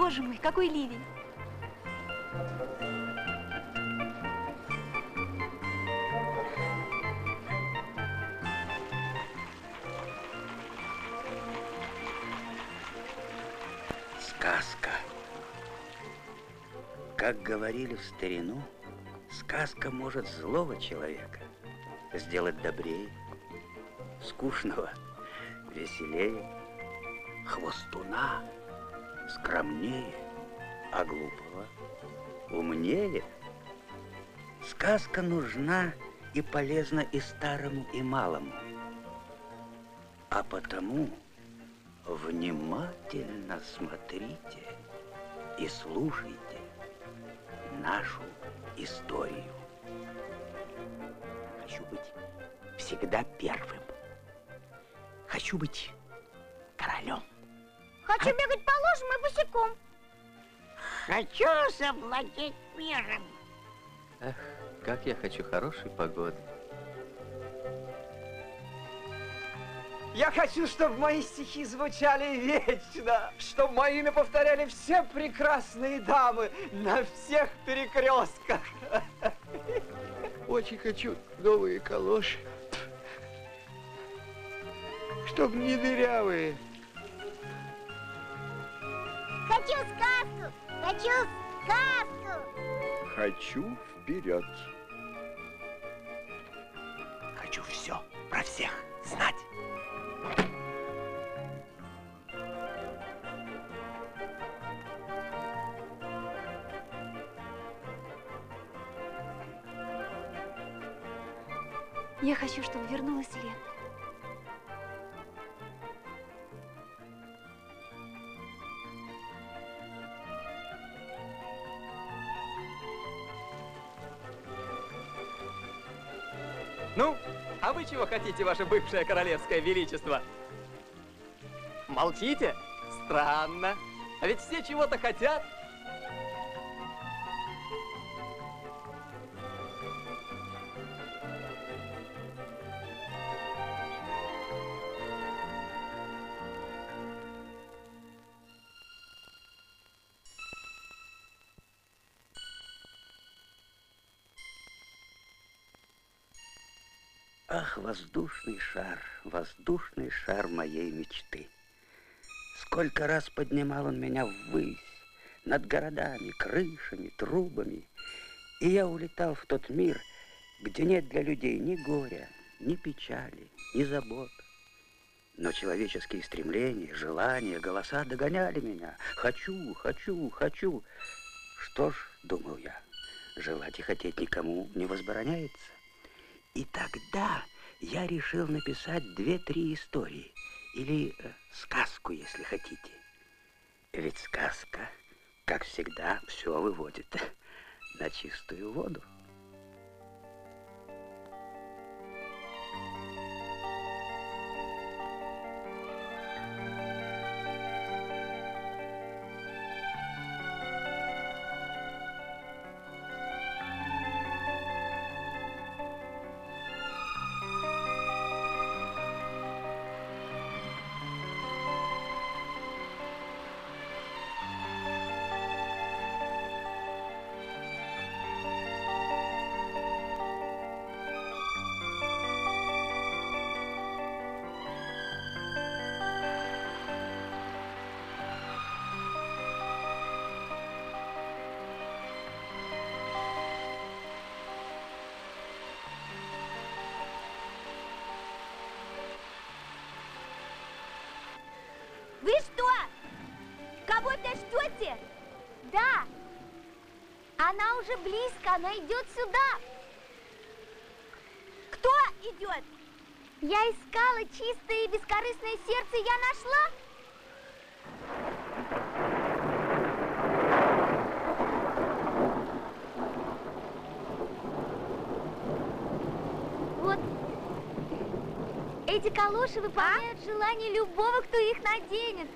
Боже мой, какой ливень. Сказка. Как говорили в старину, сказка может злого человека сделать добрее, скучного веселее, хвостуна скромнее, а глупого умнее. Сказка нужна и полезна и старому, и малому. А потому внимательно смотрите и слушайте нашу историю. Хочу быть всегда первым. Хочу быть. Хочу бегать по лужам и босиком. Хочу завладеть миром. Эх, как я хочу хорошей погоды. Я хочу, чтобы мои стихи звучали вечно, чтобы мои имя повторяли все прекрасные дамы на всех перекрестках. Очень хочу новые калоши, чтоб не дырявые. Хочу сказку! Хочу сказку! Хочу вперед. Хочу все про всех знать. Я хочу, чтобы вернулась лето. Хотите, ваше бывшее королевское величество? Молчите? Странно. А ведь все чего-то хотят. Воздушный шар, воздушный шар моей мечты. Сколько раз поднимал он меня ввысь, над городами, крышами, трубами, и я улетал в тот мир, где нет для людей ни горя, ни печали, ни забот. Но человеческие стремления, желания, голоса догоняли меня. Хочу, хочу, хочу. Что ж, думал я, желать и хотеть никому не возбраняется. И тогда я решил написать две-три истории. Или э, сказку, если хотите. Ведь сказка, как всегда, все выводит на чистую воду. Уже близко, она идет сюда. Кто идет? Я искала чистое и бескорыстное сердце, я нашла. Вот эти калоши выполняют желание любого, кто их наденет.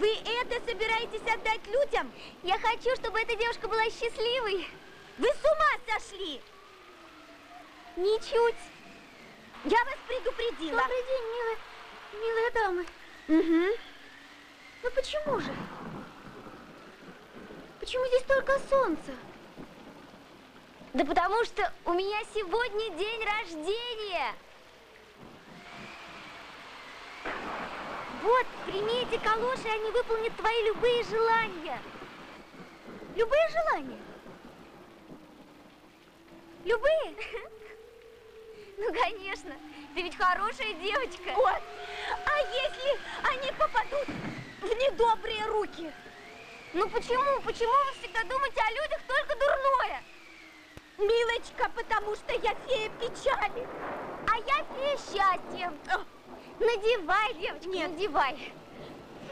Вы это собираетесь отдать людям? Я хочу, чтобы эта девушка была счастливой. Вы с ума сошли? Ничуть. Я вас предупредила. Добрый день, милая, милые дамы. Угу. Ну почему же? почему здесь только солнце? Да потому что у меня сегодня день рождения. Вот, прими эти калоши, они выполнят твои любые желания. Любые желания? Любые? Ну, конечно. Ты ведь хорошая девочка. Вот. А если они попадут в недобрые руки? Ну почему? Почему вы всегда думаете о людях только дурное? Милочка, потому что я фея печали. А я фея счастья. Надевай, девочка, Нет. надевай.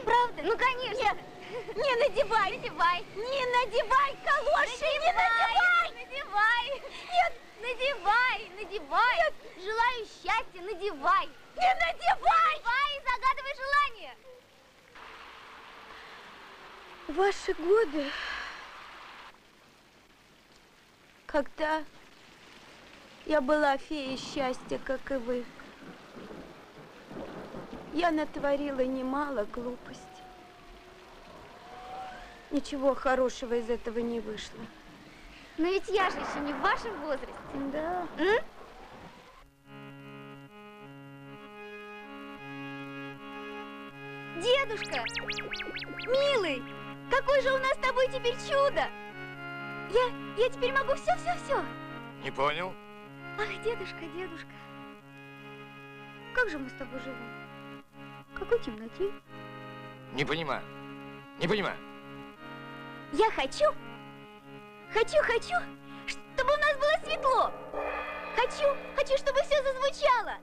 Правда? Ну, конечно. Нет, не надевай. Надевай. Не надевай калоши, не надевай. Надевай. Нет, Надевай, надевай. Желаю счастья, надевай. не надевай. Надевай и загадывай желание. Ваши годы, когда я была феей счастья, как и вы, я натворила немало глупостей. Ничего хорошего из этого не вышло. Но ведь я же еще не в вашем возрасте. Да. М? Дедушка, милый, какое же у нас с тобой теперь чудо! Я, я теперь могу все-все-все. Не понял? Ах, дедушка, дедушка, как же мы с тобой живем? Какой темноте? Не понимаю. Не понимаю. Я хочу, хочу, хочу, чтобы у нас было светло. Хочу, хочу, чтобы все зазвучало.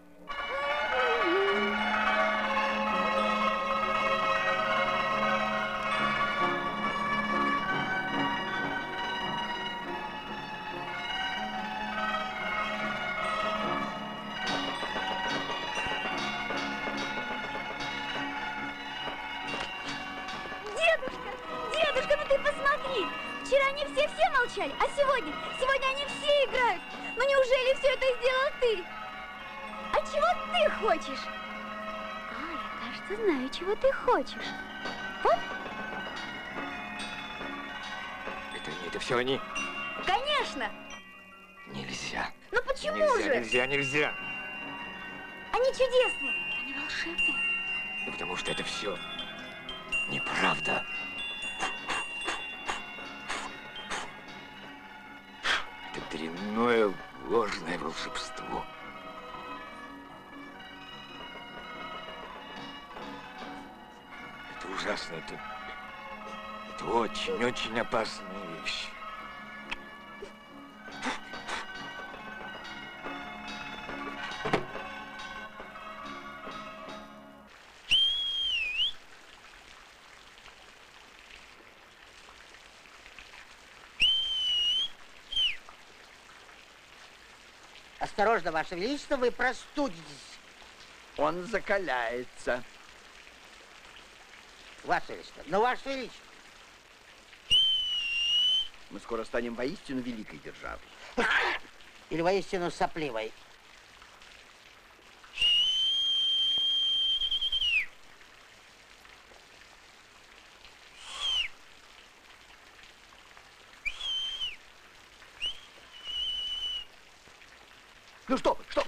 Сегодня, сегодня они все играют. Ну неужели все это сделал ты? А чего ты хочешь? А, я, кажется, знаю, чего ты хочешь. Вот, Это они, это все они. конечно. Нельзя. Ну почему нельзя, же? нельзя, нельзя. Они чудесные. Они волшебные. Да потому что это все неправда. Это дрянное ложное волшебство. Это ужасно, это, это очень-очень опасная вещь. Осторожно, Ваше Величество, вы простудитесь. Он закаляется. Ваше Величество, ну, Ваше Величество. Мы скоро станем воистину великой державой. Или воистину сопливой. Ну что, что?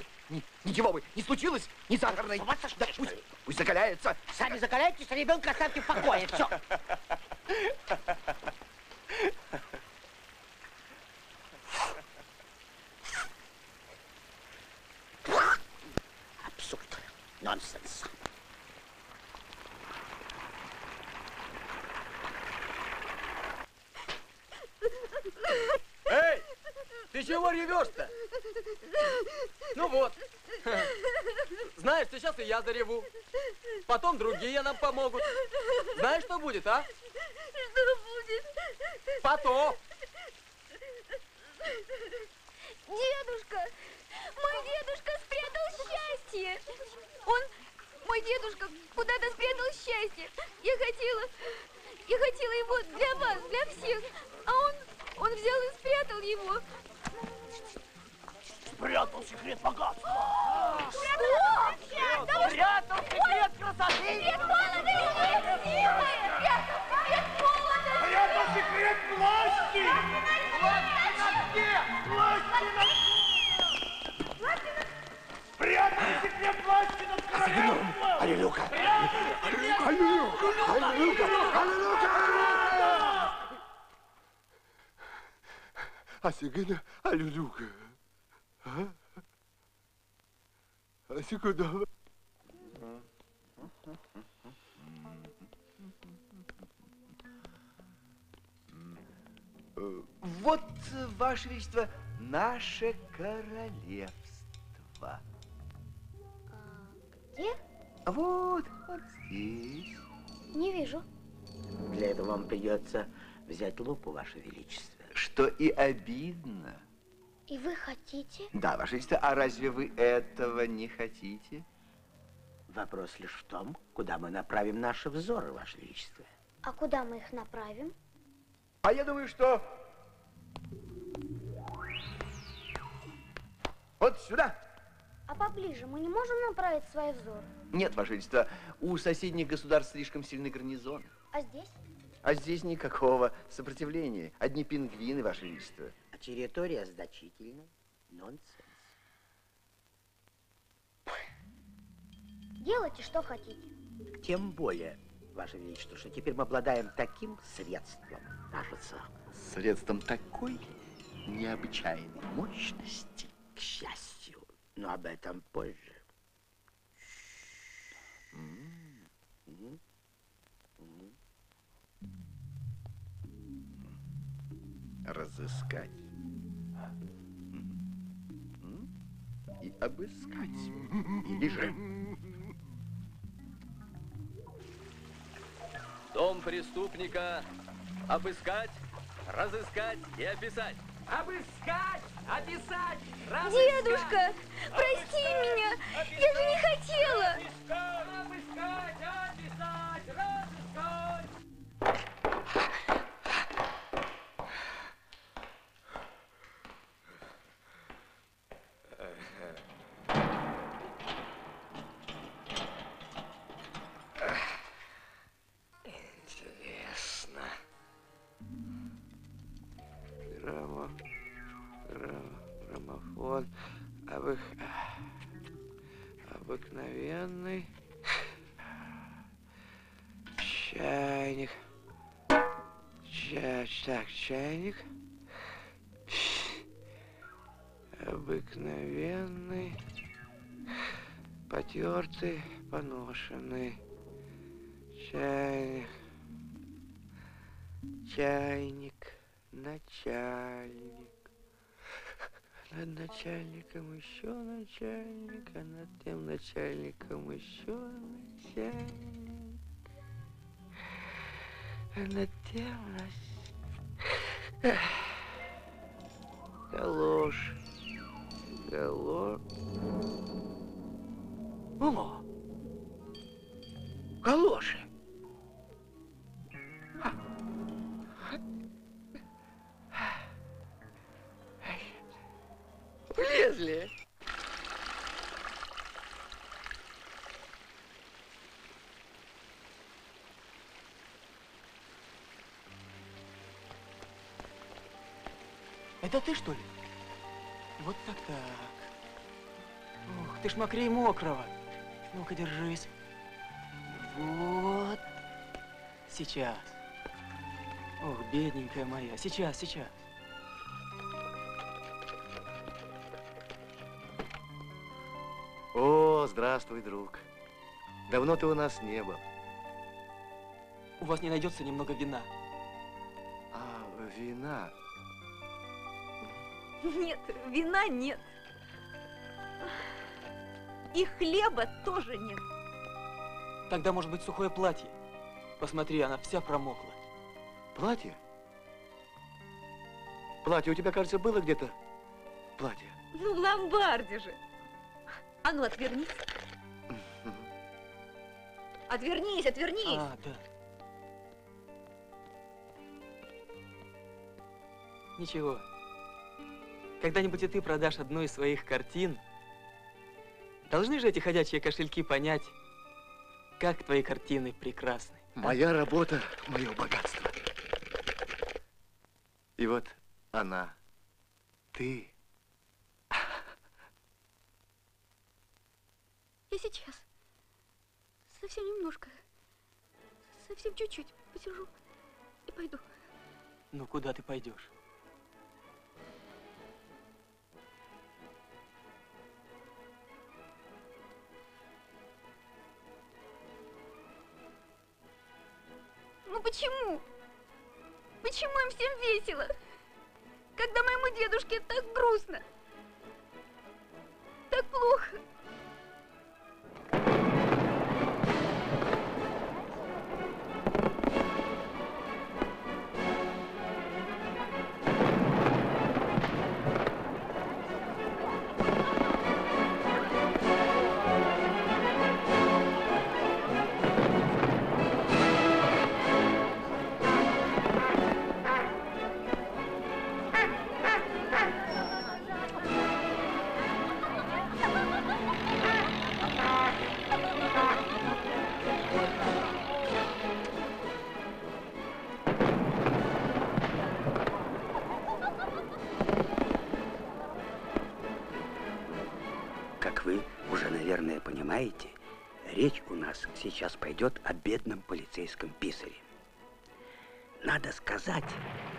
Ничего бы не случилось? Не сахарной? Вот что Да, пусть, пусть закаляется. Сами закаляйтесь, а ребенка оставьте в покое. Все. Абсурд. Нонсенс. Эй, ты чего ревешь-то? Ну вот. Знаешь, сейчас и я зареву. Потом другие нам помогут. Знаешь, что будет, а? Что будет? Потом. Где? Вот, вот здесь. Не вижу. Для этого вам придется взять лупу, Ваше Величество. Что и обидно. И вы хотите? Да, Ваше Величество, а разве вы этого не хотите? Вопрос лишь в том, куда мы направим наши взоры, Ваше Величество. А куда мы их направим? А я думаю, что вот сюда. А поближе мы не можем направить свои взоры? Нет, Ваше Величество, у соседних государств слишком сильный гарнизон. А здесь? А здесь никакого сопротивления. Одни пингвины, Ваше Величество. А территория значительна. Нонсенс. Делайте, что хотите. Тем более, Ваше Величество, что теперь мы обладаем таким средством, кажется, Средством такой необычайной мощности. к счастью. Но об этом позже. Разыскать. И обыскать. Или же... Дом преступника обыскать, разыскать и описать. Обыскать, описать, Дедушка, прости меня, я же не хотела. Обыскать, описать, разыскать. Чайник. Обыкновенный. Потертый, поношенный. Чайник. Чайник. Начальник. Над начальником еще начальник, а над тем начальником еще начальник. А над тем нач... Галош. Галош. О! Галоши. Влезли. Ты, что ли? Вот так-так. Ух, ты ж мокрей мокрого. Ну-ка, держись. Вот. Сейчас. Ох, бедненькая моя. Сейчас, сейчас. О, здравствуй, друг. Давно ты у нас не был. У вас не найдется немного вина? А, вина. Нет, вина нет. И хлеба тоже нет. Тогда, может быть, сухое платье. Посмотри, она вся промокла. Платье? Платье у тебя, кажется, было где-то? Платье. Ну, в ломбарде же. А ну, отвернись. Отвернись, отвернись. А, да. Ничего. Когда-нибудь и ты продашь одну из своих картин. Должны же эти ходячие кошельки понять, как твои картины прекрасны. Моя работа, мое богатство. И вот она, ты. Я сейчас. Совсем немножко. совсем чуть-чуть посижу и пойду. Ну, куда ты пойдешь? Почему? Почему им всем весело? Когда моему дедушке так грустно. Так плохо. Пойдет о бедном полицейском писаре. Надо сказать,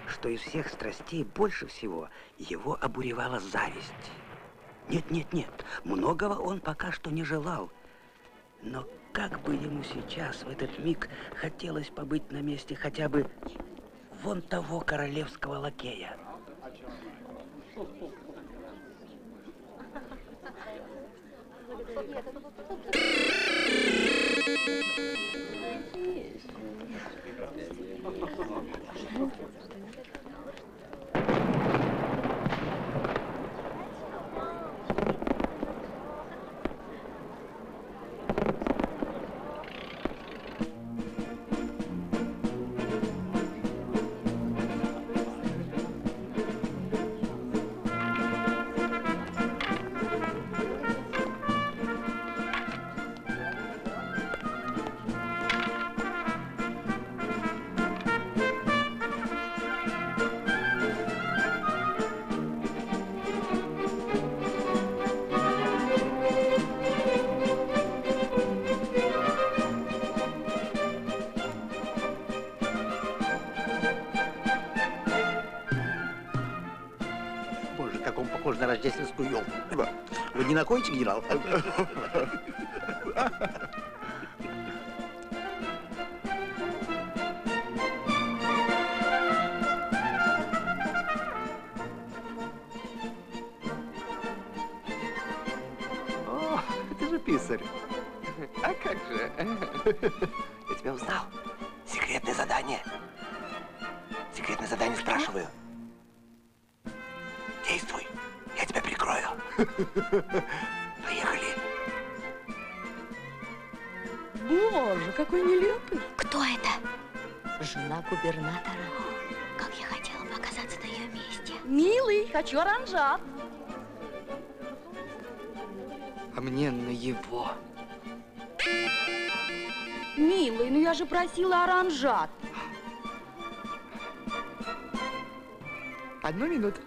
что из всех страстей больше всего его обуревала зависть. Нет, нет, нет, многого он пока что не желал. Но как бы ему сейчас, в этот миг, хотелось побыть на месте хотя бы вон того королевского лакея. Боже, не находите, генерал? Же просила оранжат. Одну минуту.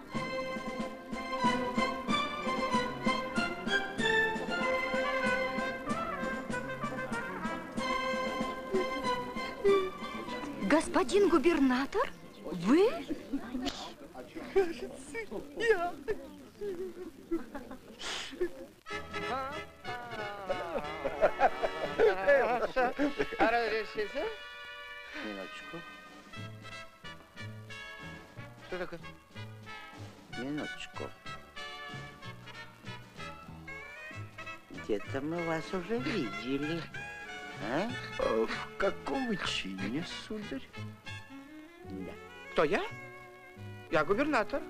Господин губернатор? Вы? Я. А разрешите? Минуточку. Что такое? Минуточку. Где-то мы вас уже видели. А? В каком чине, сударь? Да. Кто я? Я губернатор.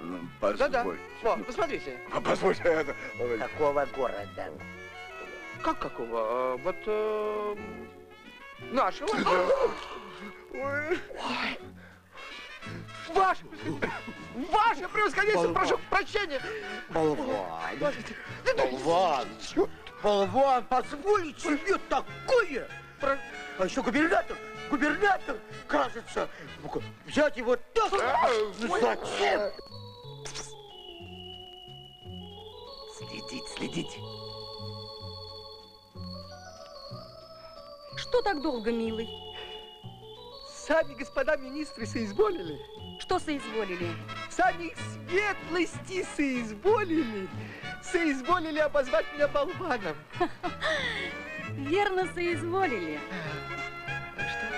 Ну, Да-да. позвольте. О, посмотрите. А, Позвольте, это... Какого города? Как какого? А, Вот э, нашего. Ой. Ваше, ваше превосходительство, прошу прощения. Болван. Болван. Болван, позволить себе такое? Про- А еще губернатор, губернатор, кажется, взять его так. Ну Зачем? Следить, следить. Что так долго, милый? сами господа министры соизволили. Что соизволили? Сами их светлости соизволили. Соизволили обозвать меня болваном. Верно соизволили. Раз.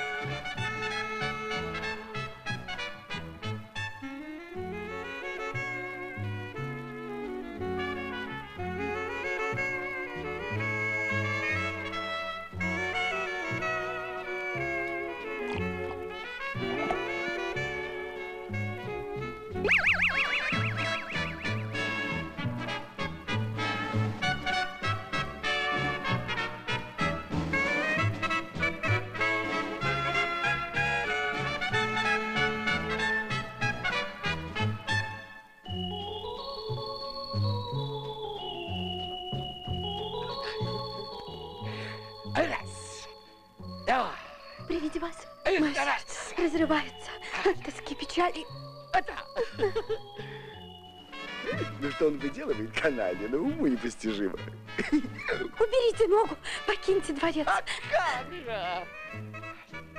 Канале, ну уму непостижимо. Уберите ногу, покиньте дворец.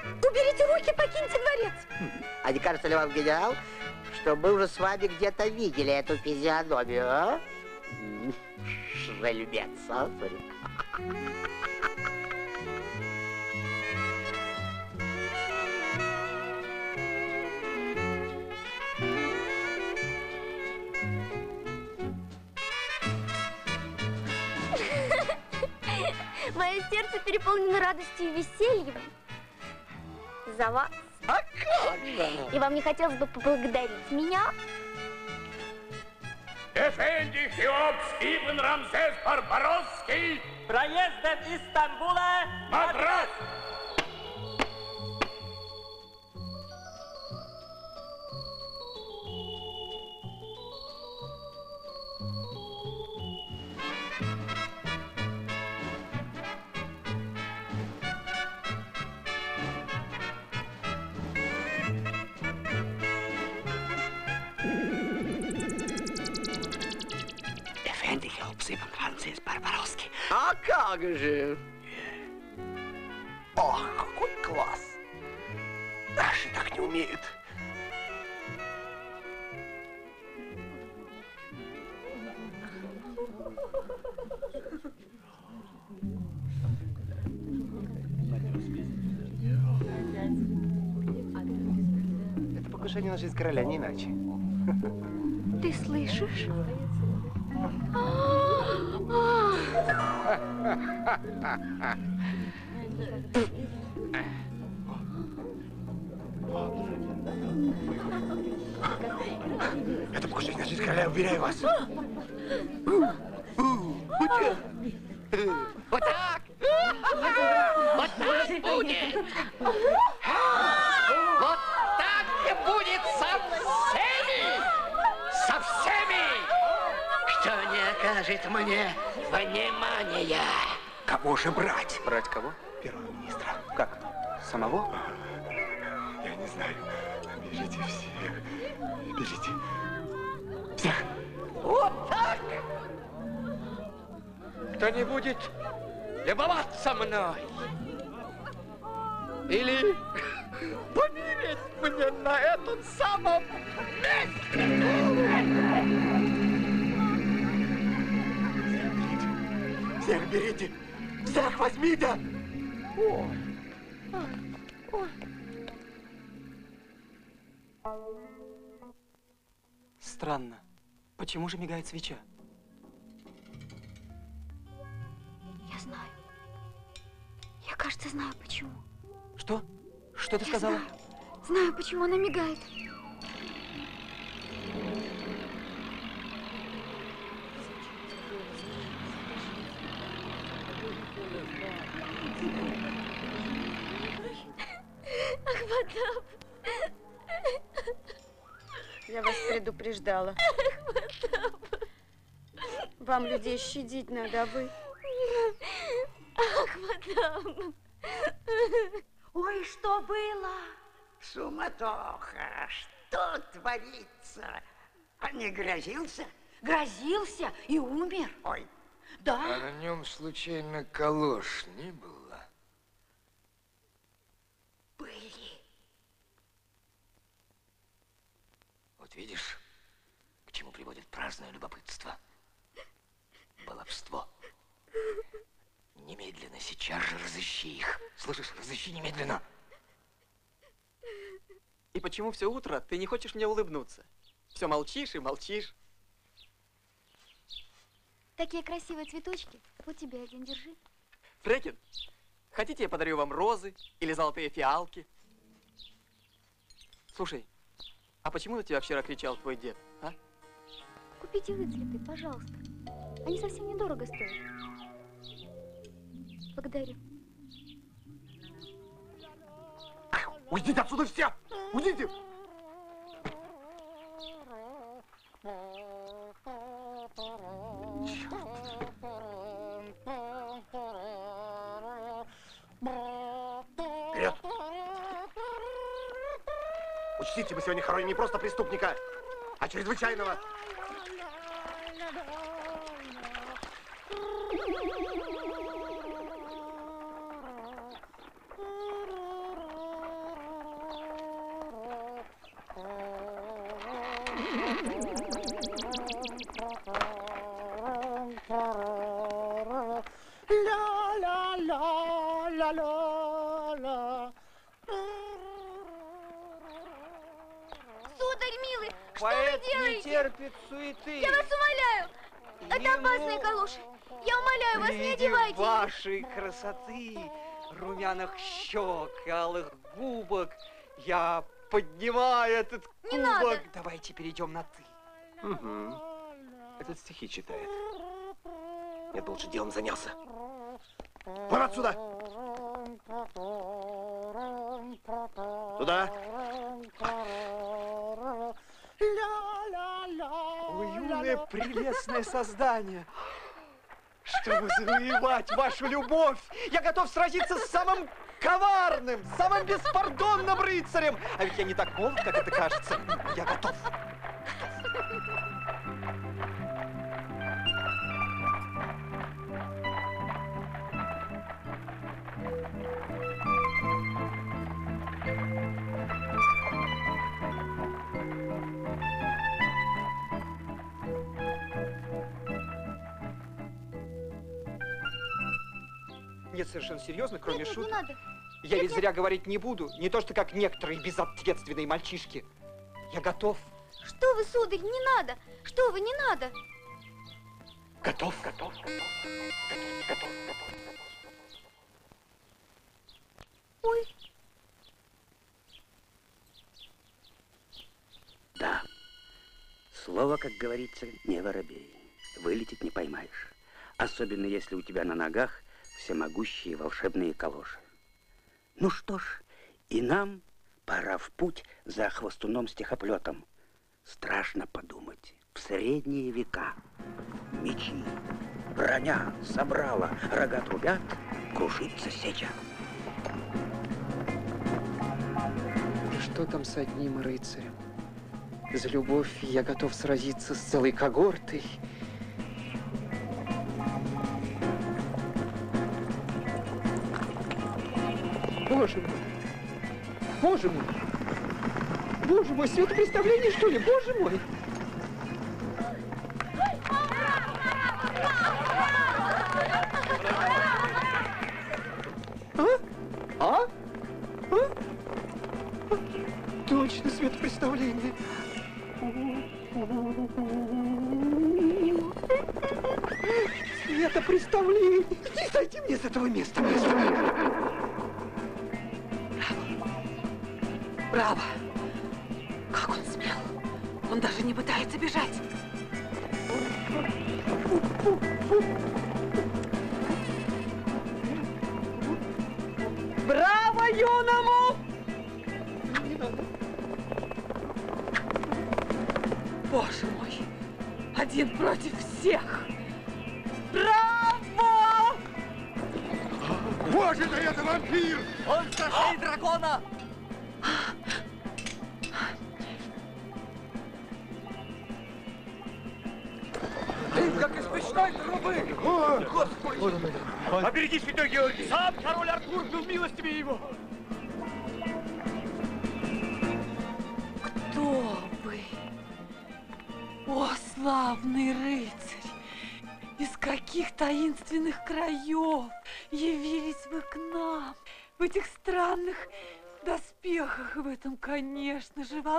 Уберите руки, покиньте дворец. А не кажется ли вам, генерал, что мы уже с вами где-то видели эту физиономию, а? Шельмец, а? Мое сердце переполнено радостью и весельем. За вас. А как же? И вам не хотелось бы поблагодарить меня? Эфенди Хеопс Ибн Рамзес Барбаросский Проездом из Стамбула Мадрас! Эфенди короля, не иначе. Ты слышишь? Это покушение на жизнь короля, уверяю вас. Вот так! Вот так будет! Вот так и будет со всеми! Со всеми! Кто не окажет мне внимания! Кого же брать? Брать кого? Первого министра. Как? Самого? Я не знаю. Берите всех. Берите. Всех. Вот так! Кто не будет любоваться мной? Или помереть мне на этом самом месте? Всех берите. Всех возьмите. Странно. Почему же мигает свеча? Я знаю. Я, кажется, знаю почему. Что? Что ты Я сказала? Знаю. знаю, почему она мигает. Потап! Я вас предупреждала. Вам людей щадить надо, а вы... Ах, Потап! Ой, что было? Суматоха, что творится? А не грозился? Грозился и умер. Ой, А Да. на нем случайно калош не было? были. Видишь, к чему приводит праздное любопытство? Баловство. Немедленно, сейчас же разыщи их. Слышишь, разыщи немедленно. И почему все утро ты не хочешь мне улыбнуться? Все молчишь и молчишь. Такие красивые цветочки. Вот тебе один, держи. Фрекин, хотите я подарю вам розы или золотые фиалки? Слушай, а почему на тебя вчера кричал твой дед, а? Купите вы цветы, пожалуйста. Они совсем недорого стоят. Благодарю. Уйдите отсюда все! Уйдите! Учтите, мы сегодня хороним не просто преступника, а чрезвычайного. Терпит суеты. Я вас умоляю. Это Ему опасные калоши. Я умоляю вас, не одевайте. вашей красоты, румяных щек и алых губок, я поднимаю этот Не кубок. надо. Давайте перейдем на ты. Угу. Этот стихи читает. Я лучше делом занялся. Вон отсюда! Туда! Юное прелестное создание! Чтобы завоевать вашу любовь, я готов сразиться с самым коварным, самым беспардонным рыцарем. А ведь я не так молод, как это кажется. Я готов. Совершенно серьезно, кроме Нет, нет, шуток. не надо. Я ведь зря говорить не буду. Не то, что как некоторые безответственные мальчишки. Я готов. Что вы, сударь, не надо. Что вы, не надо. Готов, готов, готов. Готов, готов, готов. Ой, Да. Слово, как говорится, не воробей. Вылететь не поймаешь. Особенно, если у тебя на ногах всемогущие волшебные калоши. Ну что ж, и нам пора в путь за хвостуном-стихоплетом. Страшно подумать, в средние века мечи, броня собрала, рога трубят, крушится сеча. Что там с одним рыцарем? За любовь я готов сразиться с целой когортой. Боже мой! Боже мой! Боже мой, светопреставление, что ли? Боже мой!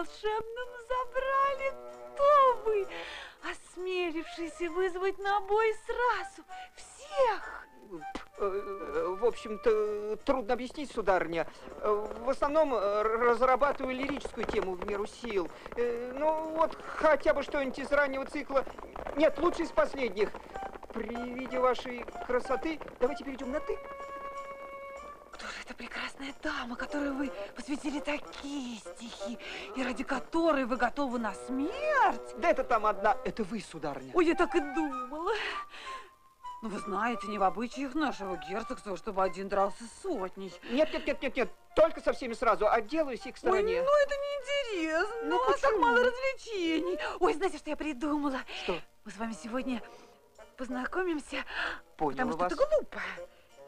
Волшебном забрали. Кто вы, осмелившийся вызвать на бой сразу всех? В общем-то, трудно объяснить, сударыня. В основном э, разрабатываю лирическую тему в меру сил. Э, Ну, вот хотя бы что-нибудь из раннего цикла. Нет, лучше из последних. При виде вашей красоты давайте перейдем на «ты». Эта прекрасная дама, которой вы посвятили такие стихи, и ради которой вы готовы на смерть? Да это там одна, это вы, сударыня. Ой, я так и думала. Ну, вы знаете, не в обычаях нашего герцогства, чтобы один дрался сотней. Нет, нет, нет, нет, нет, только со всеми сразу. Отделаюсь и к Ой, стороне. ну это неинтересно. Ну, у нас так мало развлечений. Ой, знаете, что я придумала? Что? Мы с вами сегодня познакомимся, Понял потому что вас. это глупо.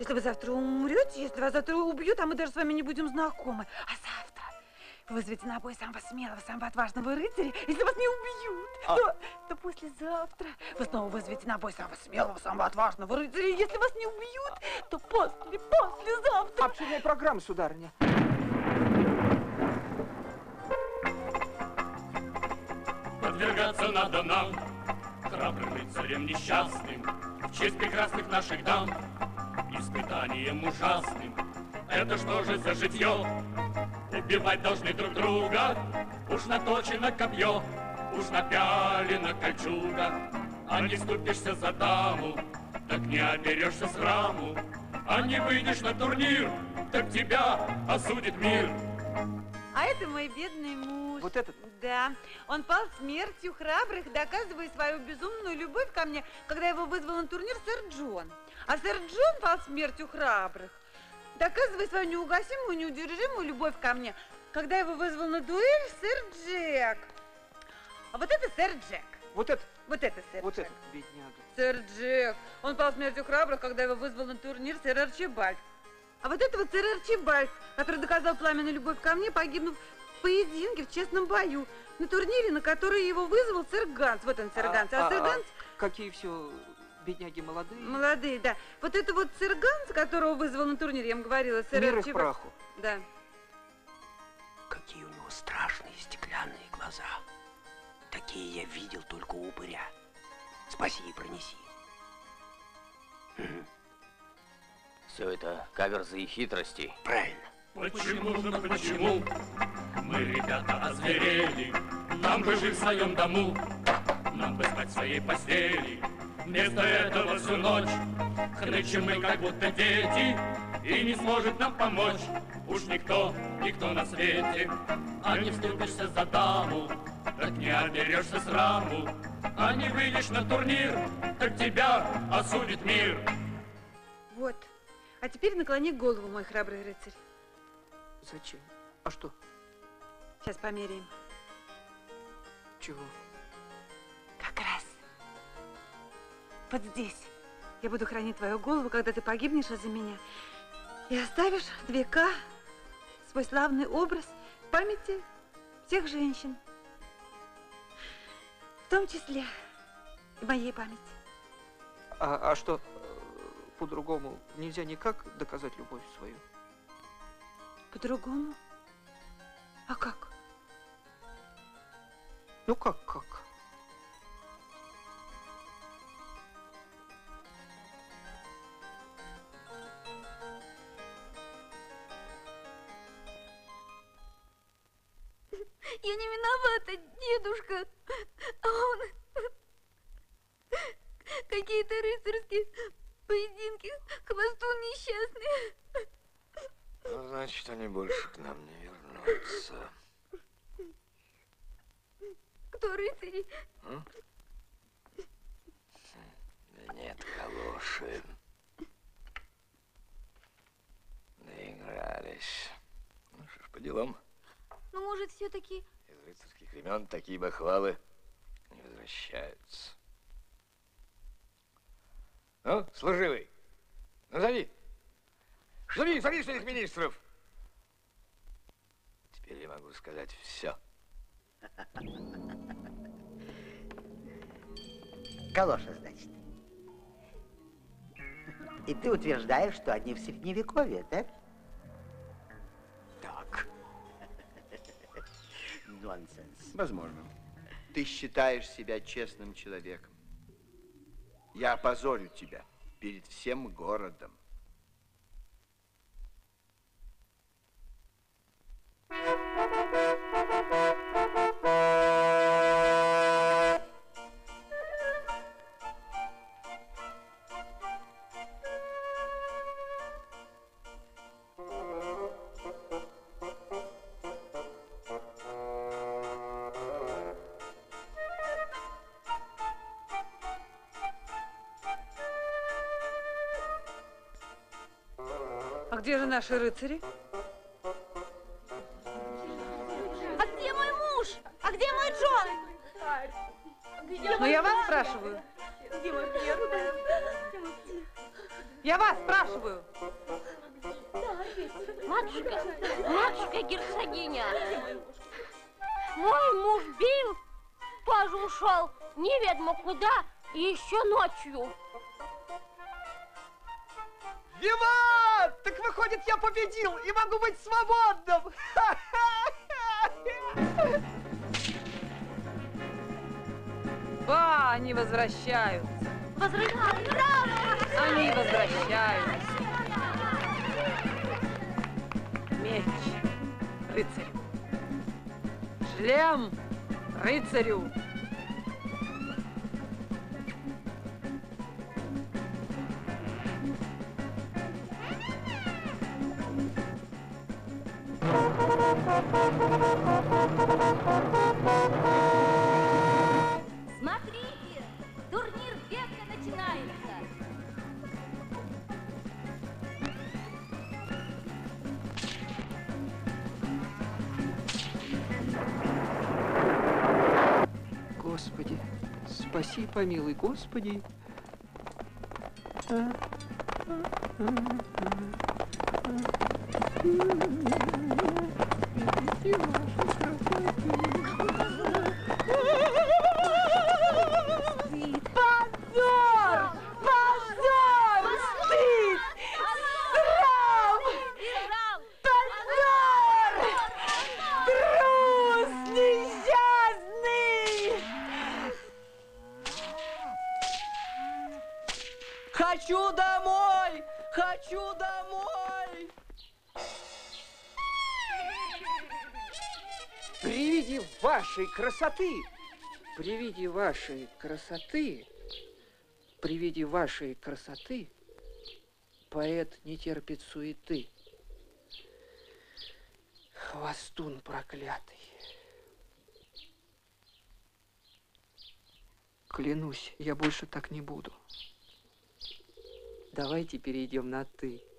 Если вы завтра умрете, если вас завтра убьют, а мы даже с вами не будем знакомы. А завтра вы вызовете на бой самого смелого, самого отважного рыцаря, если вас не убьют, А. то, то послезавтра вы снова вызовете на бой самого смелого, самого отважного рыцаря, если вас не убьют, то после, послезавтра... Обширная программа, сударыня. Подвергаться надо нам, храбрым рыцарям несчастным, в честь прекрасных наших дам, испытанием ужасным. Это что же за житье? Убивать должны друг друга, уж наточено копье, уж напялена кольчуга. А не ступишься за даму, так не оберешься сраму, а не выйдешь на турнир, так тебя осудит мир. А это мой бедный муж. Вот этот? Да. Он пал смертью храбрых, доказывая свою безумную любовь ко мне, когда его вызвал на турнир сэр Джон. А сэр Джон пал смертью храбрых, доказывая свою неугасимую, неудержимую любовь ко мне, когда его вызвал на дуэль сэр Джек. А вот это сэр Джек. Вот это, Вот это сэр вот Джек. этот бедняга. Сэр Джек. Он пал смертью храбрых, когда его вызвал на турнир сэр Арчибальд. А вот это вот сэр Арчибальд, который доказал пламенную любовь ко мне, погибнув в поединке, в честном бою, на турнире, на который его вызвал сэр Ганс. Вот он, сэр Ганс. А, сэр Ганс Какие все бедняги молодые. молодые, да. Вот это вот сэр Ганс, которого вызвал на турнир, я вам говорила, сэр Мир Арчибальд. праху. Да. Какие у него страшные стеклянные глаза. Такие я видел только у упыря. Спаси и пронеси. Все это каверзы и хитрости. Правильно. Почему же, почему мы, ребята, озверели? Нам бы жить в своем дому, нам бы спать в своей постели. Вместо этого всю ночь хнычем мы, как будто дети, и не сможет нам помочь уж никто, никто на свете. А не вступишься за даму, так не оберешься сраму, а не выйдешь на турнир, так тебя осудит мир. Вот. А теперь наклони голову, мой храбрый рыцарь. Зачем? А что? Сейчас померяем. Чего? Как раз. Вот здесь. Я буду хранить твою голову, когда ты погибнешь из-за меня. И оставишь в века свой славный образ в памяти всех женщин. В том числе и моей памяти. А, а что, по-другому нельзя никак доказать любовь свою? По-другому? А как? Ну как, как? Я не виновата, дедушка. А он... Какие-то рыцарские поединки, хвостун несчастный. Ну, значит, они больше к нам не вернутся. Кто рыцари? Да нет, калоши. Наигрались. Ну что ж, по делам. Ну, может, все-таки... Из рыцарских времен такие бахвалы не возвращаются. Ну, служивый, назови. Зови, зови своих министров. Теперь я могу сказать все. Калоша, значит. И ты утверждаешь, что они в средневековье, так? Так. Нонсенс. Возможно. Ты считаешь себя честным человеком. Я опозорю тебя перед всем городом. А где наши рыцари? superior. Спаси, помилуй, Господи. Позор! Красоты, при виде вашей красоты, при виде вашей красоты, поэт не терпит суеты. Хвостун проклятый. Клянусь, я больше так не буду. Давайте перейдем на «ты».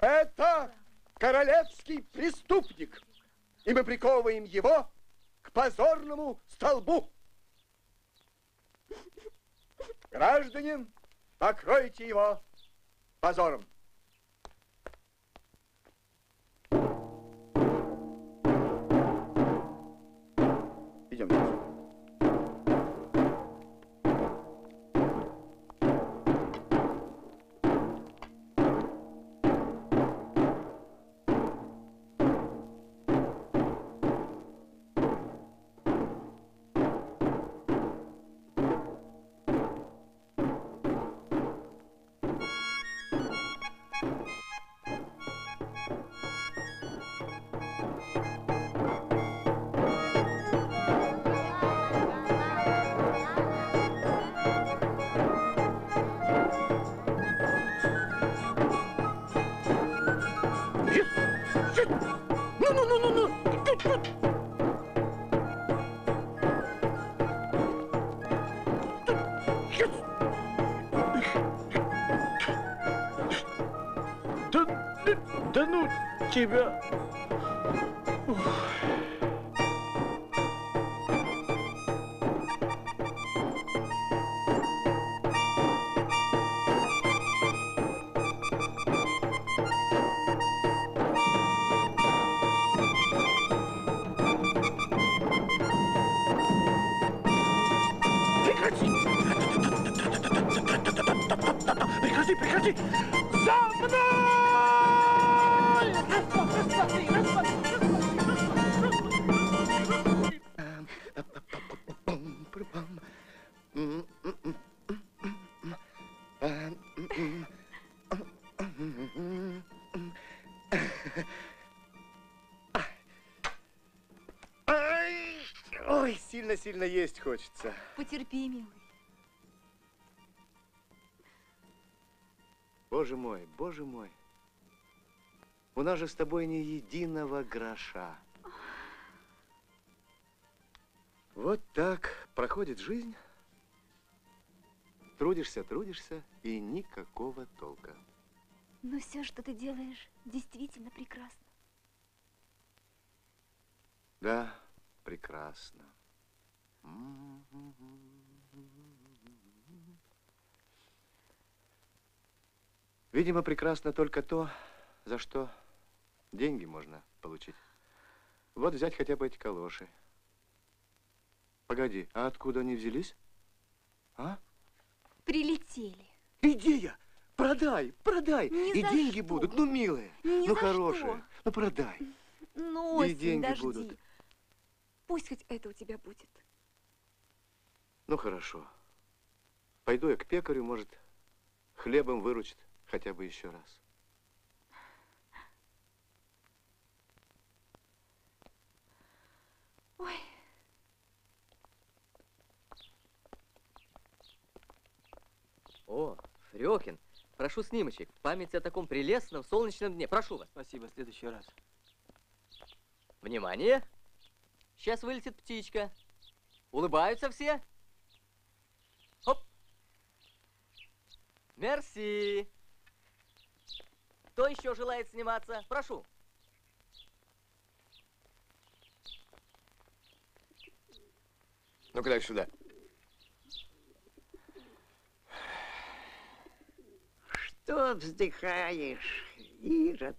Это королевский преступник, и мы приковываем его к позорному столбу. Граждане, покройте его позором. Идемте. Да, да, да ну тебя! Сильно-сильно есть хочется. Потерпи, милый. Боже мой, боже мой. У нас же с тобой ни единого гроша. Вот так проходит жизнь. Трудишься, трудишься, и никакого толка. Но все, что ты делаешь, действительно прекрасно. Да, прекрасно. Видимо, прекрасно только то, за что деньги можно получить. Вот взять хотя бы эти калоши. Погоди, а откуда они взялись? А? Прилетели. Идея! Продай, продай, Ни и деньги что. будут, ну, милые, Ни ну, хорошие, что. ну, продай. Ну, И деньги дожди. будут. Пусть хоть это у тебя будет. Ну, хорошо. Пойду я к пекарю, может, хлебом выручит хотя бы еще раз. Ой, О, Фрёкин, прошу снимочек. Память о таком прелестном солнечном дне. Прошу вас. Спасибо, в следующий раз. Внимание! Сейчас вылетит птичка. Улыбаются все? Мерси! Кто еще желает сниматься? Прошу. Ну-ка дай сюда. Что вздыхаешь, Ирод?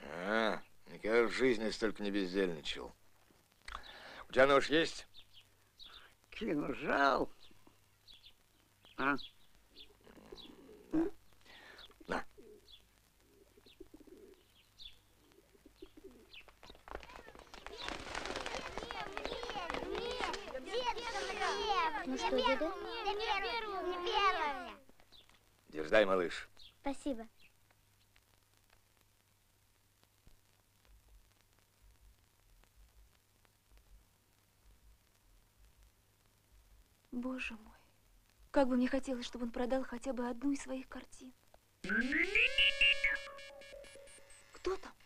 А, никогда в жизни столько не бездельничал. У тебя нож есть? Кинжал? А? Ну что, деда? Дерзай, малыш. Спасибо. Боже мой, как бы мне хотелось, чтобы он продал хотя бы одну из своих картин. Кто там?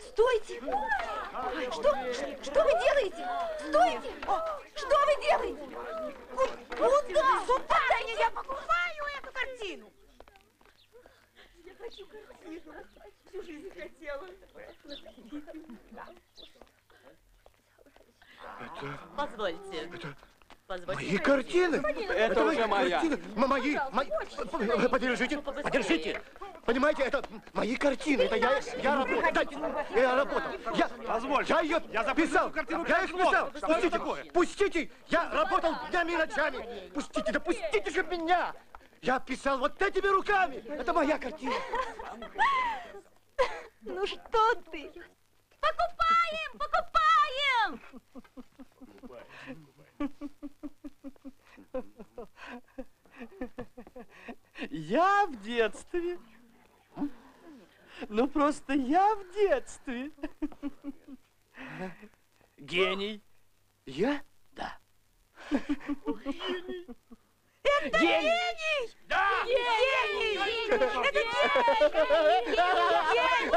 Стойте! Что, что вы делаете? Стойте! Что вы делаете? Ку- Куда? Сударыня, я покупаю эту картину. Я хочу картину. Всю жизнь хотела. Позвольте. Позвольте. Мои картины? Это мои уже моя. картины. Мои, мои. Подержите, подержите. Понимаете, это мои картины. Это я, я работал. Дайте, я работал. Я, Позволь. я ее Я писал. картину Я их писал. Что Пустите, такое? пустите. Я работал днями и ночами. Пустите, да пустите же меня. Я писал вот этими руками. Это моя картина. Ну что ты? Покупаем, покупаем! Я в детстве. Ну просто я в детстве. Гений. Я? Да. Это Гений. гений! Да! Гений! Гений! Это Гений! гений! Гений!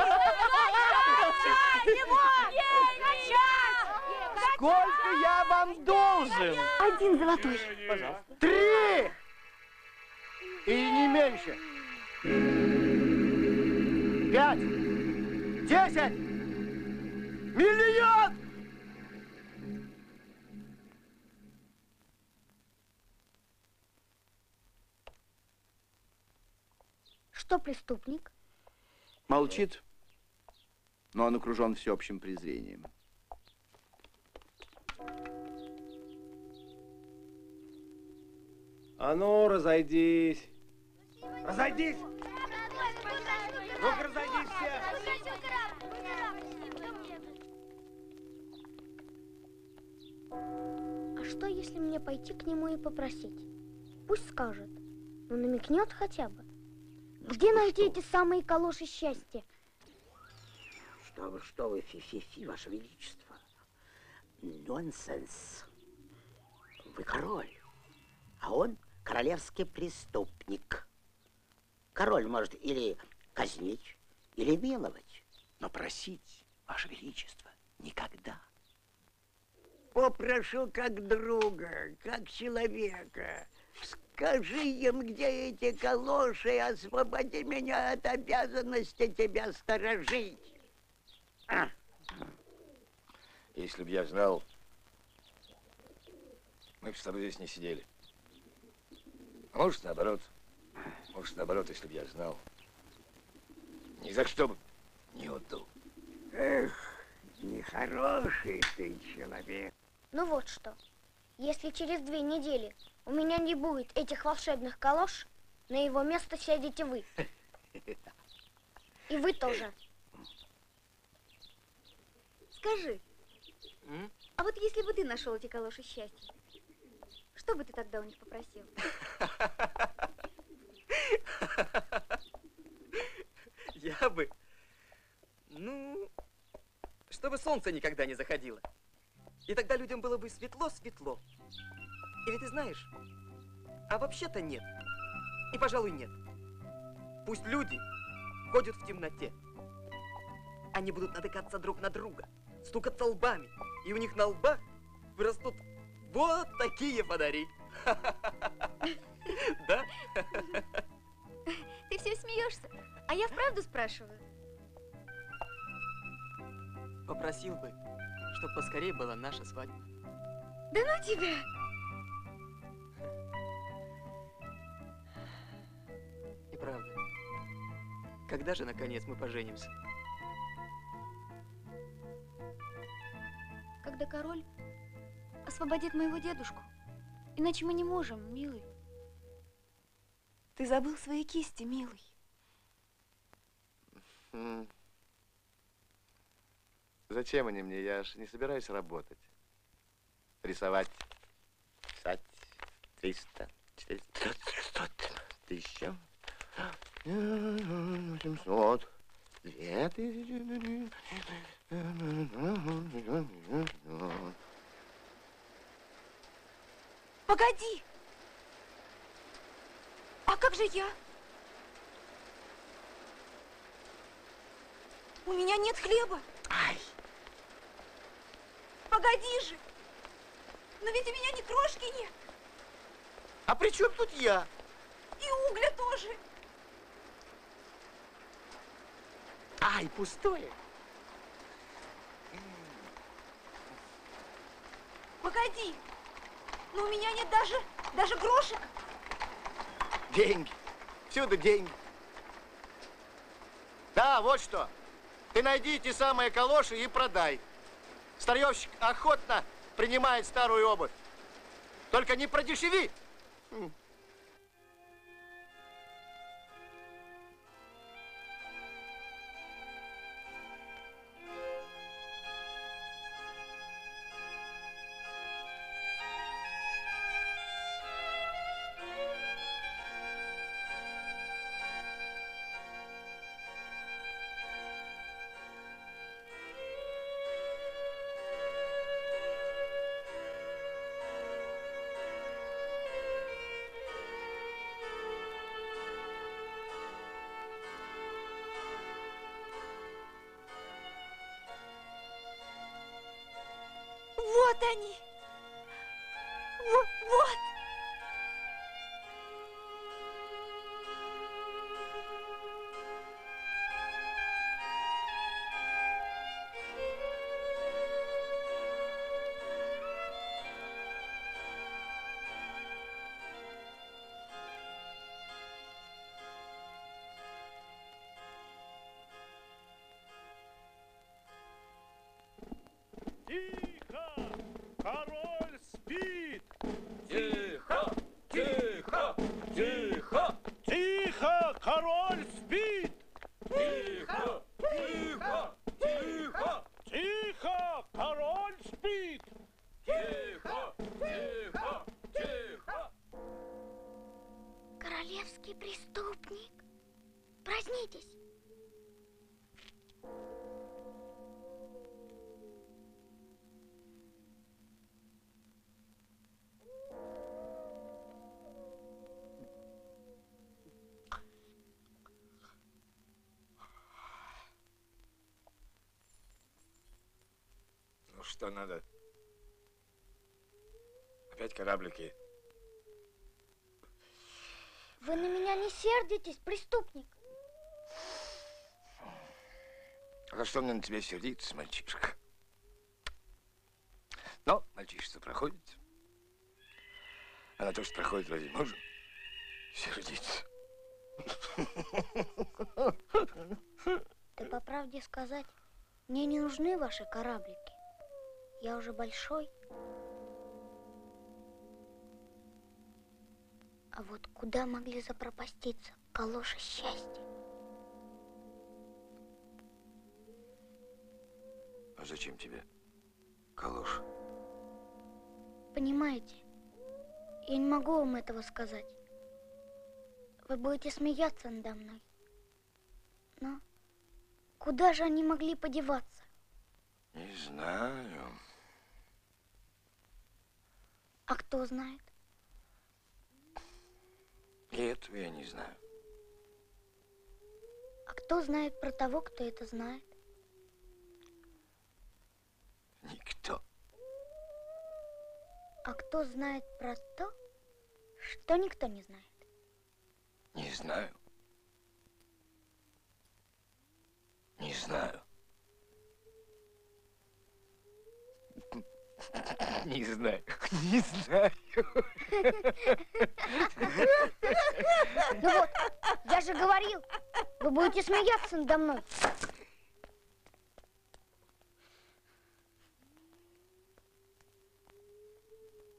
Качать его! Качать! Сколько я вам должен? Один золотой. Пожалуйста. Три! И не меньше. Пять. Десять. Миллион! Что преступник? Молчит, но он окружен всеобщим презрением. А ну, разойдись. Разойдись! Ну-ка, разойдись А что, если мне пойти к нему и попросить? Пусть скажет. Ну, намекнет хотя бы. Где найти эти самые калоши счастья? Что вы, что вы, фи-фи-фи, ваше величество. Нонсенс. Вы король, а он королевский преступник. Король может или казнить, или миловать. Но просить, Ваше Величество, никогда. Попрошу как друга, как человека. Скажи им, где эти калоши, и освободи меня от обязанности тебя сторожить. А, Если б я знал, мы бы с тобой здесь не сидели. А может, наоборот. Может, наоборот, если бы я знал. Ни за что бы не отдал. Эх, нехороший ты человек. Ну вот что. Если через две недели у меня не будет этих волшебных калош, на его место сядете вы. И вы тоже. Скажи, а вот если бы ты нашел эти калоши счастья, что бы ты тогда у них попросил? Я бы... Ну, чтобы солнце никогда не заходило. И тогда людям было бы светло-светло. Или ты знаешь, а вообще-то нет. И, пожалуй, нет. Пусть люди ходят в темноте. Они будут натыкаться друг на друга, стукаться лбами, и у них на лбах вырастут вот такие фонари. Да? Ты все смеешься, а я вправду спрашиваю. Попросил бы, чтобы поскорее была наша свадьба. Да ну тебя! И правда. Когда же, наконец, мы поженимся? Когда король освободит моего дедушку. Иначе мы не можем, милый. Ты забыл свои кисти, милый. М. Зачем они мне? Я ж не собираюсь работать. Рисовать, писать. Триста, четыреста, шестьсот, тысяча, восемьсот, две тысячи. Погоди! А как же я? У меня нет хлеба. Ай! Погоди же! Но ведь у меня ни крошки нет. А при чем тут я? И угля тоже. Ай, пустое. Погоди! Но у меня нет даже, даже грошек. Деньги. Всюду деньги. Да, вот что. Ты найди те самые калоши и продай. Старьевщик охотно принимает старую обувь. Только не продешеви. Тихо! Король что надо? Опять кораблики. Вы на меня не сердитесь, преступник. А за что мне на тебя сердиться, мальчишка? Но мальчишество проходит. А на то, что проходит, разве можно сердиться? Да по правде сказать, мне не нужны ваши кораблики. Я уже большой. А вот куда могли запропаститься калоши счастья? А зачем тебе калош? Понимаете, я не могу вам этого сказать. Вы будете смеяться надо мной. Но куда же они могли подеваться? Не знаю. А кто знает? И этого я не знаю. А кто знает про того, кто это знает? Никто. А кто знает про то, что никто не знает? Не знаю. Не знаю. Не знаю. Не знаю. Ну вот, я же говорил, вы будете смеяться надо мной.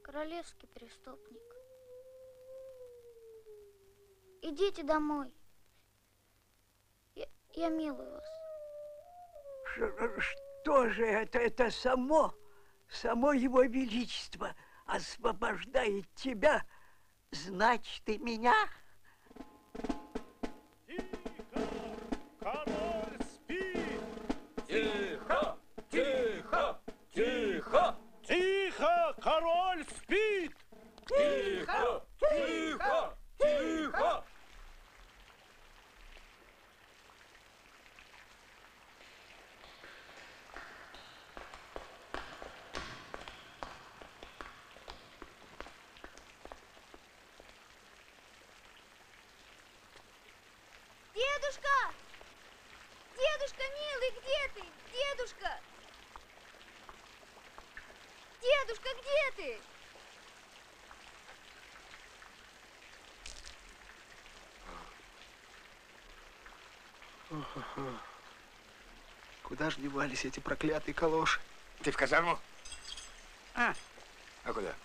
Королевский преступник. Идите домой. Я, я милую вас. Что же это? Это само, само его величество освобождает тебя, значит, и меня? Король спит! Тихо! Тихо! Тихо! Тихо! Король спит! Тихо! Тихо! Тихо! Дедушка! Дедушка, милый, где ты? Дедушка! Дедушка, где ты? Куда же девались эти проклятые калоши? Ты в казарму? А, А куда?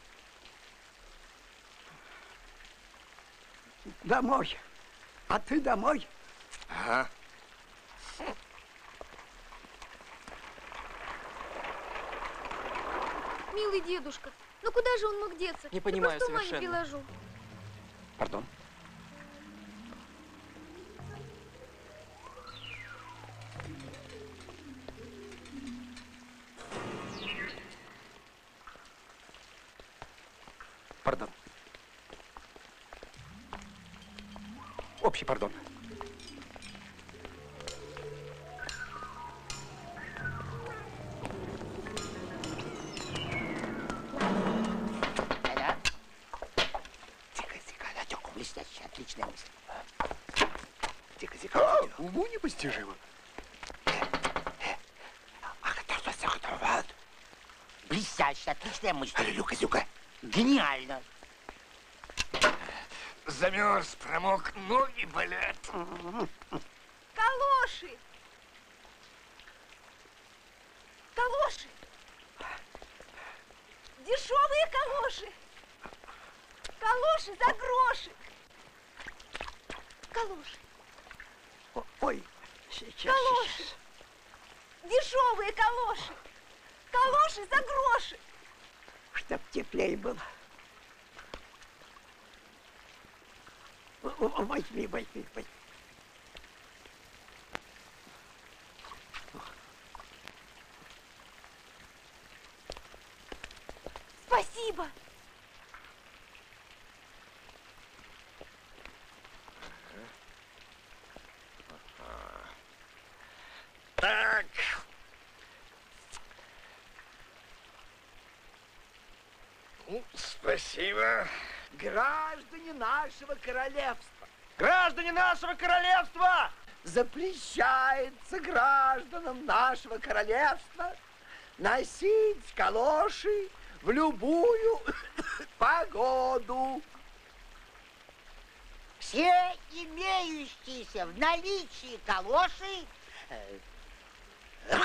домой. А ты домой? Ага. Милый дедушка, ну куда же он мог деться? Не Я понимаю просто ума не совершенно. приложу. пардон. блестяще, отличная мысль. Тихо, тихо. А, уму непостижимо. Блестяще, отличная мысль. Люка-зюка. Гениально. Замерз, промок, ноги болят. Калоши! Дешевые калоши! Калоши за гроши! Калоши! Ой, сейчас, Калоши! сейчас. Дешевые калоши! Калоши за гроши! Чтоб теплее было. О, о, Возьми, возьми, возьми. Спасибо! Так. Ну, спасибо. Граждане нашего королевства! Граждане нашего королевства! Запрещается гражданам нашего королевства носить калоши в любую погоду. Все имеющиеся в наличии калоши, э,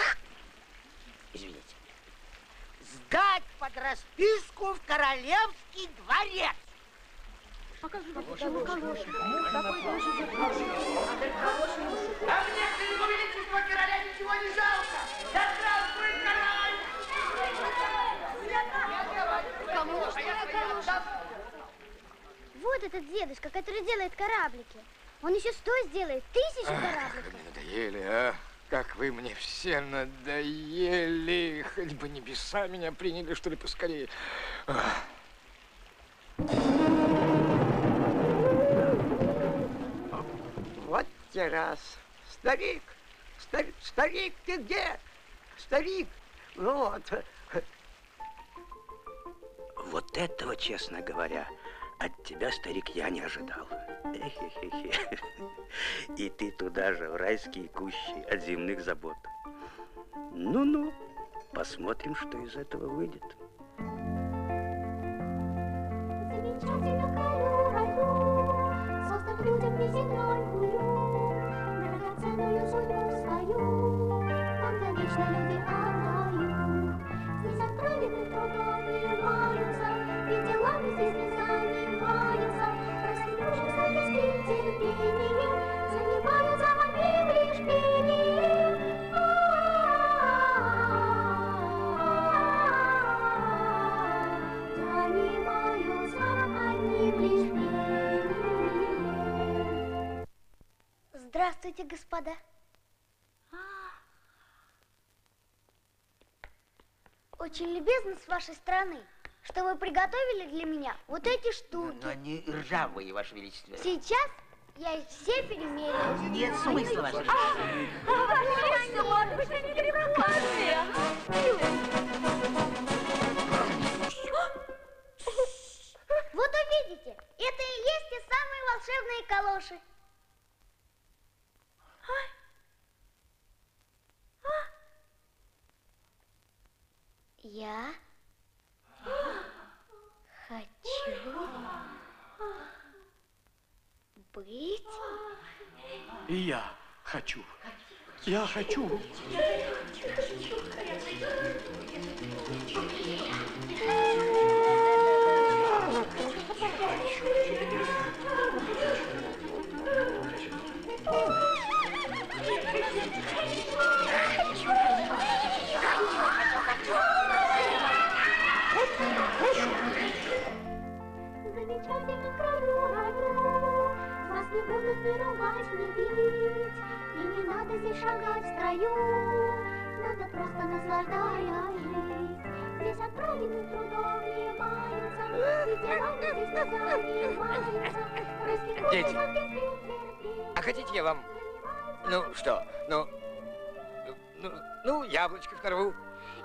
извините, сдать под расписку в королевский дворец. А как же вы калоши? А мне, к его величество короля, ничего не жалко! Да здравствует король! Кому нужна калоша? Вот этот дедушка, который делает кораблики. Он еще сто сделает, тысячу корабликов. Мне надоели, а? Как вы мне все надоели. Хоть бы небеса меня приняли, что ли, поскорее. Вот те раз. Старик, старик, старик, ты где? Старик, вот. Вот этого, честно говоря, от тебя, старик, я не ожидал. И ты туда же, в райские кущи от земных забот. Ну-ну, посмотрим, что из этого выйдет. Замечательно Здравствуйте, господа. Очень любезно с вашей стороны, что вы приготовили для меня вот эти штуки. Но они ржавые, Ваше Величество. Сейчас я их все перемерю. Нет смысла, Ваше А, Величество. а, Ваше Величество, может быть, они древноватые? Вот увидите, это и есть те самые волшебные калоши. Я хочу быть И я хочу. Я хочу. Замечательно шагать в строю, Надо просто наслаждаясь жить. Здесь от праведных трудов не маются, И делами здесь не занимаются. Прости, Дети. А хотите я вам... Ну, что? Ну... Ну, ну яблочко оторву.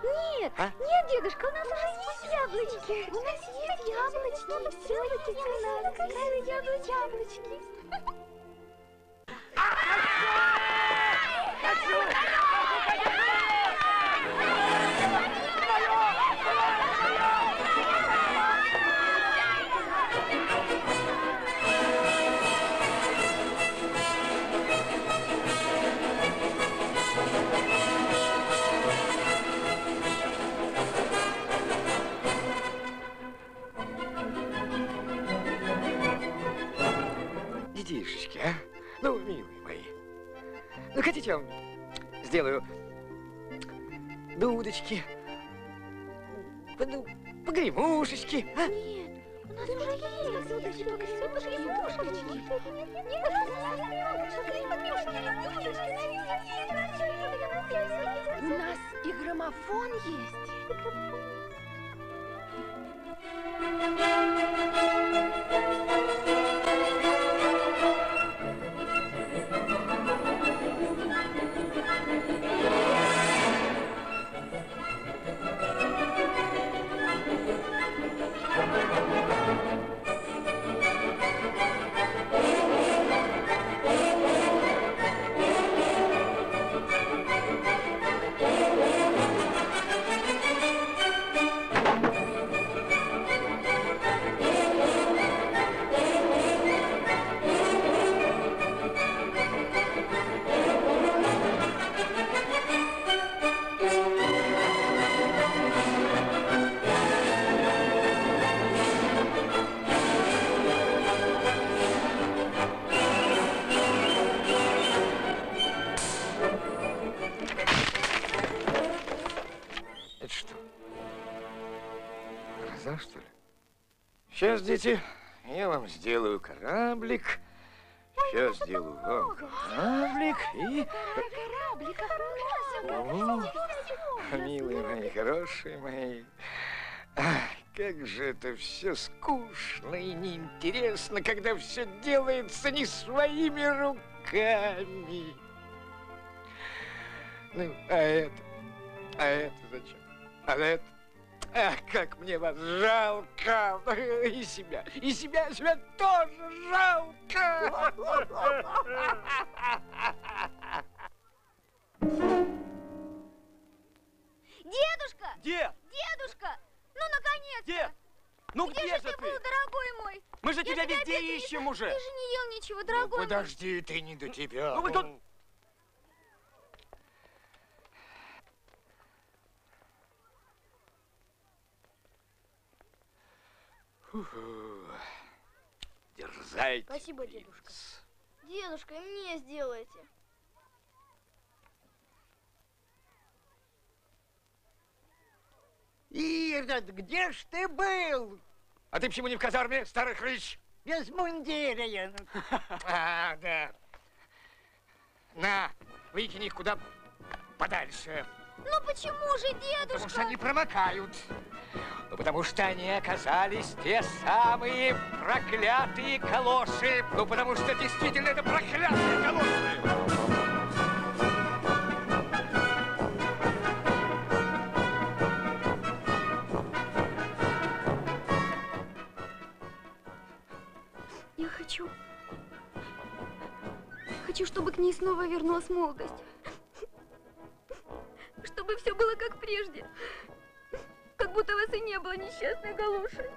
Нет, А? нет, дедушка, у нас уже есть яблочки. У нас есть яблочки. Все, яблочки, яблочки. яблочки. Хотите, я вам сделаю дудочки, ну, погремушечки, а? Нет, у нас уже есть удочки, погремушечки. У нас и граммофон есть. Дети, я вам сделаю кораблик. Сейчас сделаю вам кораблик и... О, милые мои, хорошие мои. Как же это все скучно и неинтересно, когда все делается не своими руками. Ну, а это? А это зачем? А это? Ах, как мне вас жалко! И себя, и себя, себя тоже жалко! Дедушка! Где? Дедушка! Ну, наконец-то! Где? Ну где, Где же ты ты? был, дорогой мой? Мы же Я тебя везде опять не- ищем уже. Ты же не ел ничего, дорогой мой. Подожди, ты не до тебя. Ну вы тут... Дерзайте. Спасибо, дедушка. Дедушка, и мне сделайте. Ирод, где ж ты был? А ты почему не в казарме, старый хрыч? Без мундира я. А, да. На, выкини их куда подальше. Ну почему же, дедушка? Потому что они промокают. Ну, потому что они оказались те самые проклятые калоши. Ну, потому что действительно это проклятые калоши. Я хочу... Хочу, чтобы к ней снова вернулась молодость. Чтобы все было как прежде. Как будто вас и не было несчастной галоши.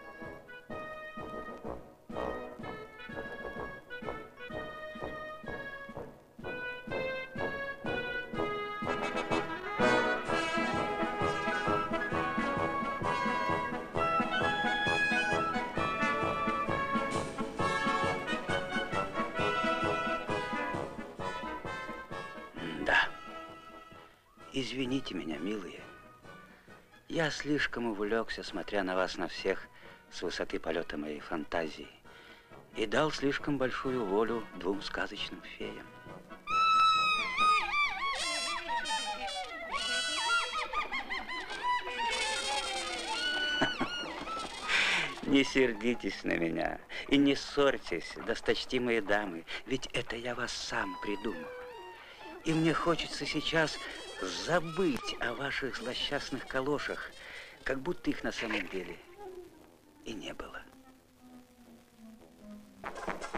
Я слишком увлекся, смотря на вас на всех с высоты полета моей фантазии, и дал слишком большую волю двум сказочным феям. Не сердитесь на меня и не ссорьтесь, досточтимые дамы, ведь это я вас сам придумал. И мне хочется сейчас забыть о ваших злосчастных калошах, как будто их на самом деле и не было. Господи,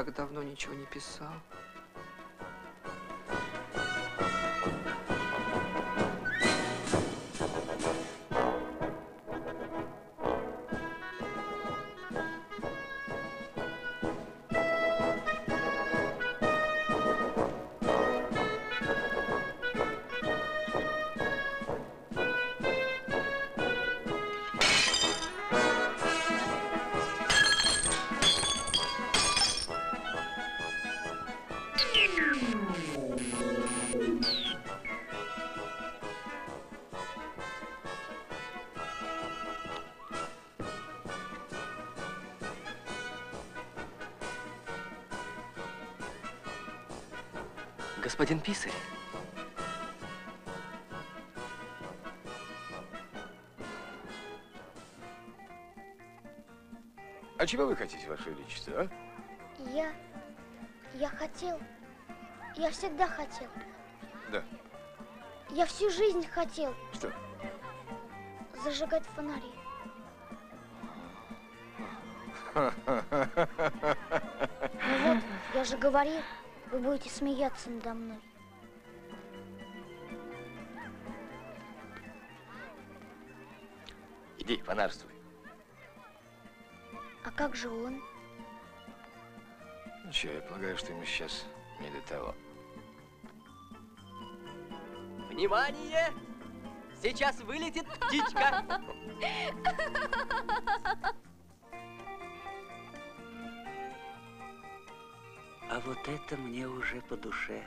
Так давно ничего не писал. Господин писарь, А чего вы хотите, Ваше Величество, а? Я... Я хотел... Я всегда хотел. Да. Я всю жизнь хотел Что? зажигать фонари. Ну вот, я же говорил, вы будете смеяться надо мной. Иди, фонарствуй. А как же он? Ну что, я полагаю, что ему сейчас не до того. Внимание! Сейчас вылетит птичка. А вот это мне уже по душе.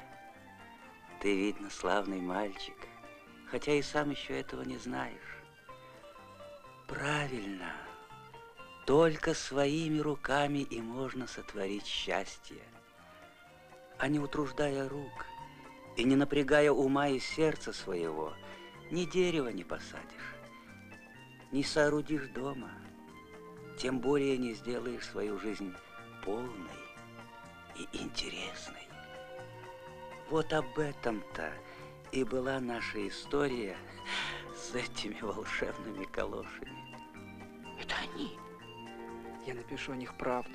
Ты, видно, славный мальчик, хотя и сам еще этого не знаешь. Правильно. Только своими руками и можно сотворить счастье. А не утруждая рук и не напрягая ума и сердца своего, ни дерева не посадишь, не соорудишь дома, тем более не сделаешь свою жизнь полной и интересной. Вот об этом-то и была наша история с этими волшебными калошами. Это они. Я напишу о них правду.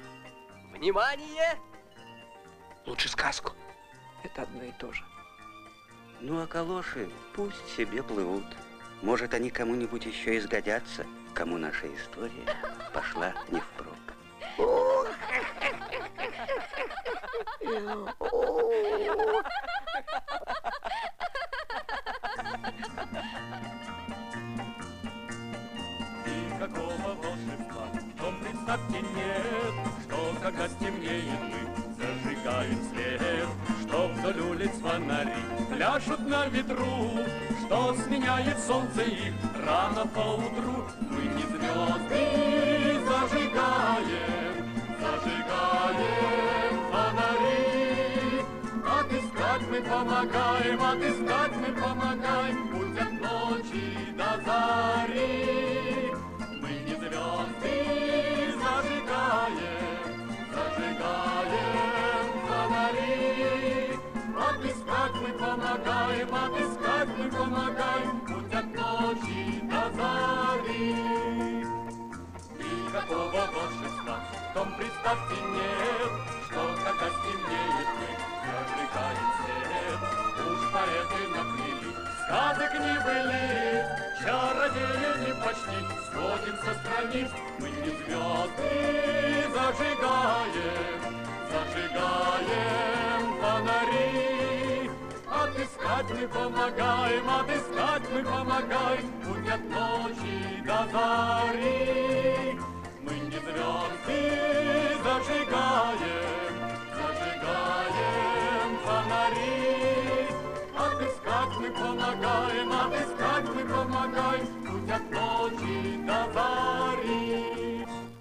Внимание! Лучше сказку. Это одно и то же. Ну, а калоши пусть себе плывут. Может, они кому-нибудь еще и сгодятся, кому наша история пошла не впрок. Никакого представьте, нет, что когда стемнеет, мы зажигаем свет, что вдоль улиц фонари пляшут на ветру, что сменяет солнце их рано поутру. Мы не звезды зажигаем, зажигаем фонари. Отыскать мы помогаем, отыскать мы помогаем, путь от ночи до зари. Мы помогаем, отыскать мы помогаем, путь от ночи до зари. Никакого волшебства в том, представьте, нет, что когда стемнеет, мы зажигаем свет. Уж поэты наплели, сказок не были, чародеи не почти, сходим со страниц, мы не звезды зажигаем, зажигаем. Отыскать мы помогаем, отыскать мы помогаем, путь от ночи до зари. Мы не звезды зажигаем, зажигаем фонари. Отыскать мы помогаем, отыскать мы помогаем, путь от ночи.